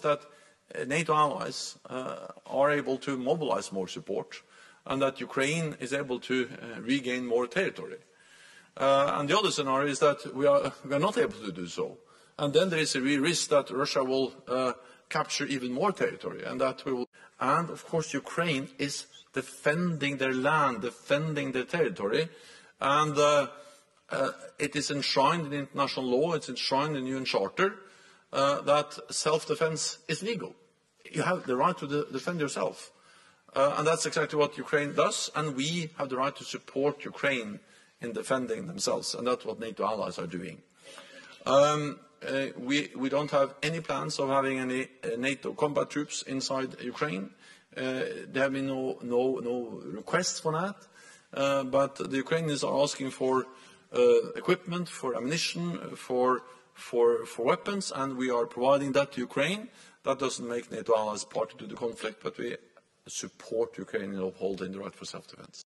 is that uh, NATO allies uh, are able to mobilize more support and that Ukraine is able to uh, regain more territory. And the other scenario is that we are, we are not able to do so. And then there is a real risk that Russia will capture even more territory and that we will. And of course, Ukraine is defending their land, defending their territory. And uh, uh, it is enshrined in international law, it's enshrined in the UN Charter uh, that self-defense is legal. You have the right to de defend yourself. Uh, and that's exactly what Ukraine does, and we have the right to support Ukraine in defending themselves, and that's what NATO allies are doing. Um, uh, we, we, don't have any plans of having any uh, NATO combat troops inside Ukraine. Uh, there have been no, no, no requests for that, uh, but the Ukrainians are asking for equipment, for ammunition, for, for, for weapons, and we are providing that to Ukraine. That doesn't make NATO allies party to the conflict, but we support Ukraine in upholding the right for self-defense.